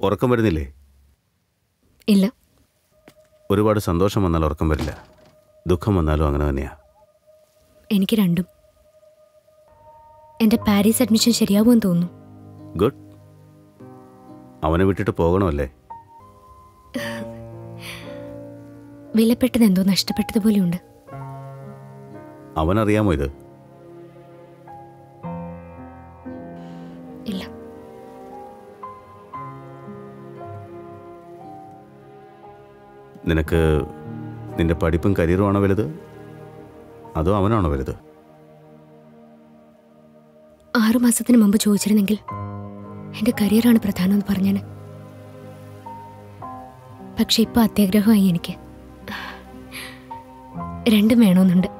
ഉറക്കം വരുന്നില്ലേ? ഇല്ല. ഒരുപാട് സന്തോഷം വന്നാൽ ഉറക്കം വരില്ല. ദുഃഖം വന്നാലും അങ്ങനെ തന്നെയാ. എനിക്ക് രണ്ടും. എന്റെ പാരീസ് അഡ്മിഷൻ ശരിയാവുമെന്ന് തോന്നുന്നു. ഗുഡ്. അവനെ വിട്ടിട്ട് പോകണമല്ലേ? വിലപ്പെട്ടത് എന്തോ നഷ്ടപ്പെട്ടതുപോലെയുണ്ട് അവനറിയാമോ ഇത്? ഇല്ല. നിനക്ക് നിന്റെ പഠിപ്പും കരിയറുമാണോ വലുത്? അതോ അവനാണോ വലുത്? ആറു മാസത്തിന് മുമ്പ് ചോദിച്ചിരുന്നെങ്കിൽ എന്റെ കരിയറാണ് പ്രധാനമെന്ന് പറഞ്ഞാണ്. പക്ഷെ ഇപ്പൊ അത്യാഗ്രഹമായി എനിക്ക്. രണ്ടും വേണമെന്നുണ്ട്.